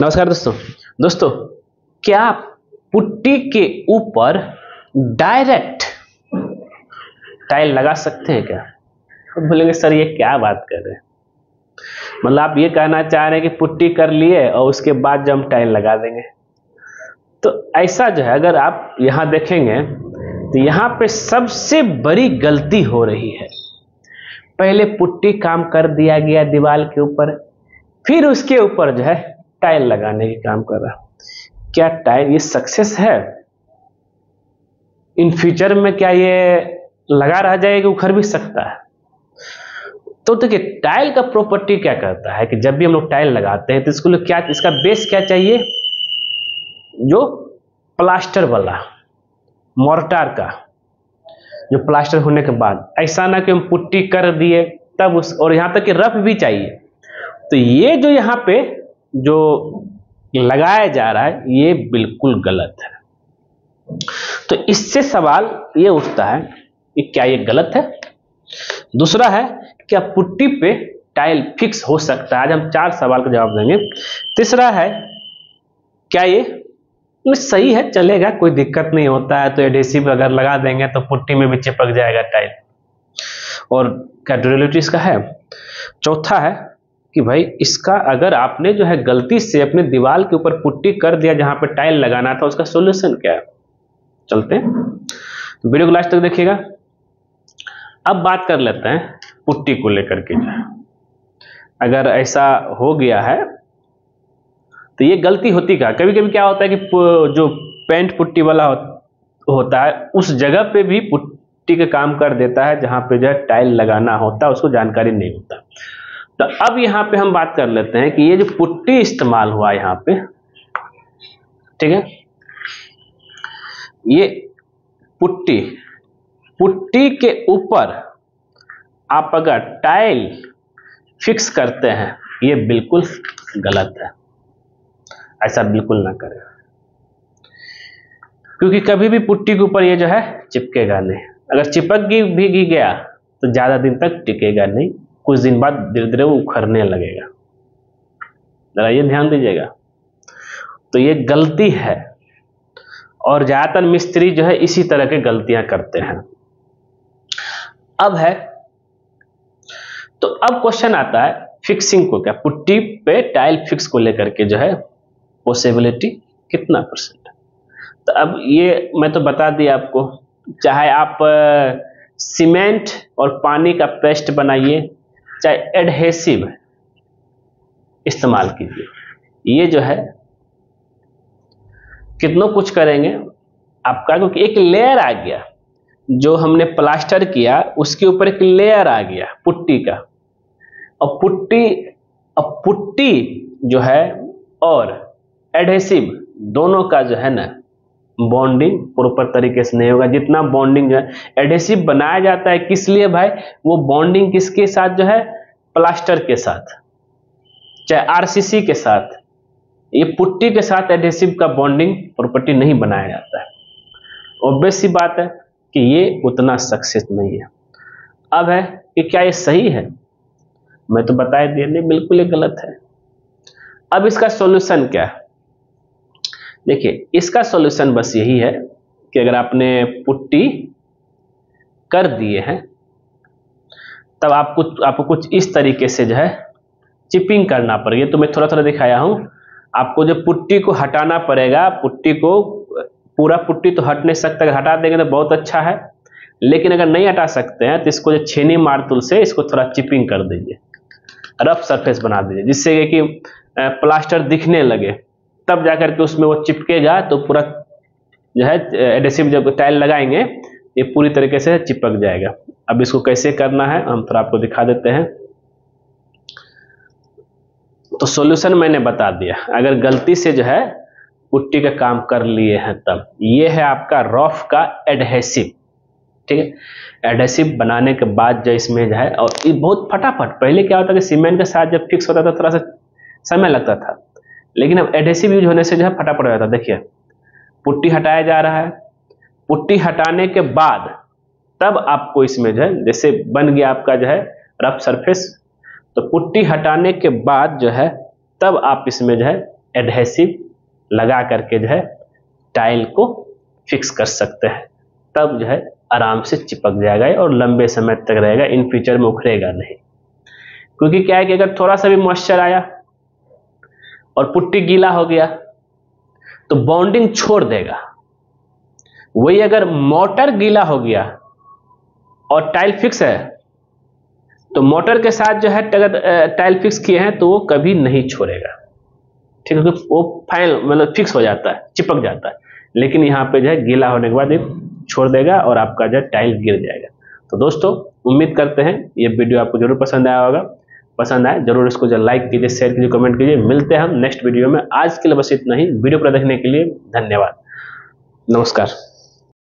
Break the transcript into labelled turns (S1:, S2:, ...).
S1: नमस्कार दोस्तों। दोस्तों, क्या आप पुट्टी के ऊपर डायरेक्ट टाइल लगा सकते हैं क्या? तो बोलेंगे, सर, ये क्या बात कर रहे हैं? मतलब आप ये कहना चाह रहे हैं कि पुट्टी कर लिए और उसके बाद जब हम टाइल लगा देंगे। तो ऐसा जो है, अगर आप यहाँ देखेंगे तो यहाँ पे सबसे बड़ी गलती हो रही है। पहले पुट्टी काम कर दिया गया दीवार के ऊपर, फिर उसके ऊपर जो है टाइल लगाने के काम कर रहा है। क्या टाइल ये सक्सेस है? इन फ्यूचर में क्या ये लगा रह जाएगा उखड़ भी सकता है। तो देखिए, टाइल का प्रॉपर्टी क्या करता है कि जब भी हम लोग टाइल लगाते हैं तो इसको क्या, इसका बेस क्या चाहिए? जो प्लास्टर वाला, मोर्टार का। जो प्लास्टर होने के बाद, ऐसा ना कि हम पुट्टी कर दिए, तब उस, और यहाँ तक कि रफ भी चाहिए। तो ये जो यहाँ पे जो लगाया जा रहा है, ये बिल्कुल गलत है। तो इससे सवाल ये उठता है कि क्या ये गलत है? दूसरा है, क्या पुट्टी पे टाइल फिक्स हो सकता है? आज हम चार सवाल का जवाब देंगे। तीसरा है, क्या ये सही है, चलेगा, कोई दिक्कत नहीं होता है तो एडेसिव अगर लगा देंगे तो पुट्टी में भी चिपक जाएगा टाइल। और क्या ड्यूरेलिटी इसका है। चौथा है कि भाई इसका अगर आपने जो है गलती से अपने दीवार के ऊपर पुट्टी कर दिया जहाँ पर टाइल लगाना था, उसका सोल्यूशन क्या है? चलते हैं। तो वीडियो को लास्ट तक देखिएगा। अब बात कर लेते हैं पुट्टी को लेकर के। जो अगर ऐसा हो गया है तो ये गलती होती क्या कभी कभी क्या होता है कि जो पेंट पुट्टी वाला होता है, उस जगह पे भी पुट्टी का काम कर देता है जहाँ पे जो है टाइल लगाना होता है उसको जानकारी नहीं होता। तो अब यहाँ पे हम बात कर लेते हैं कि ये जो पुट्टी इस्तेमाल हुआ यहाँ पे, ठीक है? ये पुट्टी पुट्टी के ऊपर आप अगर टाइल फिक्स करते हैं, ये बिल्कुल गलत है। ऐसा बिल्कुल ना करें। क्योंकि कभी भी पुट्टी के ऊपर ये जो है चिपकेगा नहीं। अगर चिपक भी गया तो ज़्यादा दिन तक टिकेगा नहीं। कुछ दिन बाद धीरे धीरे वो उखड़ने लगेगा। जरा ये ध्यान दीजिएगा। तो ये गलती है। और ज़्यादातर मिस्त्री जो है इसी तरह के गलतियाँ करते हैं। अब है तो अब क्वेश्चन आता है फिक्सिंग को क्या? पुट्टी पे टाइल फिक्स को लेकर के जो है पॉसिबिलिटी कितना परसेंट तो अब ये मैं तो बता दिया आपको, चाहे आप सीमेंट और पानी का पेस्ट बनाइए चाहे एडहेसिव इस्तेमाल कीजिए। ये जो है, कितनों कुछ करेंगे आपका, क्योंकि एक लेयर आ गया, जो हमने प्लास्टर किया, उसके ऊपर एक लेयर आ गया, पुट्टी का। और पुट्टी और पुट्टी जो है, और एडहेसिव दोनों का जो है ना बॉन्डिंग प्रॉपर तरीके से नहीं होगा। जितना बॉन्डिंग है एडहेसिव बनाया जाता है किस लिए भाई? वो बॉन्डिंग किसके साथ जो है? प्लास्टर के साथ, चाहे आरसीसी के साथ। ये पुट्टी के साथ एडहेसिव का बॉन्डिंग प्रॉपर्टी नहीं बनाया जाता है। ऑब्वियस सी बात है कि ये उतना सक्सेस नहीं है। अब है कि क्या ये सही है? मैं तो बताया दिया नहीं, बिल्कुल ये गलत है। अब इसका सॉल्यूशन क्या है? देखिए, इसका सॉल्यूशन बस यही है कि अगर आपने पुट्टी कर दिए हैं, तब आपको आपको कुछ इस तरीके से जो है चिपिंग करना पड़ेगा। तो मैं थोड़ा थोड़ा दिखाया हूँ। आपको जो पुट्टी को हटाना पड़ेगा, पुट्टी को, पूरा पुट्टी तो हट नहीं सकता अगर हटा देंगे तो बहुत अच्छा है। लेकिन अगर नहीं हटा सकते हैं तो इसको जो छेनी मारतुल से इसको थोड़ा चिपिंग कर दीजिए। रफ सरफेस बना दीजिए, जिससे कि प्लास्टर दिखने लगे। तब जाकर के उसमें वो चिपकेगा तो पूरा जो है एडेसिव जब टाइल लगाएँगे, ये पूरी तरीके से चिपक जाएगा। अब इसको कैसे करना है, हम थोड़ा आपको दिखा देते हैं। तो सॉल्यूशन मैंने बता दिया। अगर गलती से जो है, पुट्टी का काम कर लिए हैं तब, ये है आपका रॉफ का एडहेसिव ठीक है? एडहेसिव बनाने के बाद जो इसमें जो है, और ये बहुत फटाफट, पहले क्या होता है कि सीमेंट के साथ जब फिक्स होता था, थोड़ा सा समय लगता था। लेकिन अब एडेसिव यूज़ होने से जो है फटाफट हो जाता देखिए, पुट्टी हटाया जा रहा है। पुट्टी हटाने के बाद तब आपको इसमें जो है, जैसे बन गया आपका जो है रफ सरफेस तो पुट्टी हटाने के बाद जो है, तब आप इसमें जो है एडहेसिव लगा करके जो है टाइल को फिक्स कर सकते हैं। तब जो है आराम से चिपक जाएगा और लंबे समय तक रहेगा इन फ्यूचर में उखड़ेगा नहीं। क्योंकि क्या है कि अगर थोड़ा सा भी मॉइस्चर आया और पुट्टी गीला हो गया तो बॉन्डिंग छोड़ देगा। वही अगर मोटर गीला हो गया और टाइल फिक्स है तो मोटर के साथ जो है अगर टाइल फिक्स किए हैं तो वो कभी नहीं छोड़ेगा। ठीक है वो फाइनल मतलब फिक्स हो जाता है, चिपक जाता है। लेकिन यहाँ पे जो है गीला होने के बाद छोड़ देगा और आपका जो है टाइल गिर जाएगा। तो दोस्तों, उम्मीद करते हैं ये वीडियो आपको ज़रूर पसंद आया होगा। पसंद आए, ज़रूर इसको जो लाइक कीजिए शेयर कीजिए कमेंट कीजिए। मिलते हैं हम नेक्स्ट वीडियो में। आज के लिए बस इतना ही। वीडियो पर देखने के लिए धन्यवाद। नमस्कार।